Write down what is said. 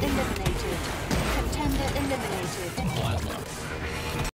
eliminated. Contender eliminated.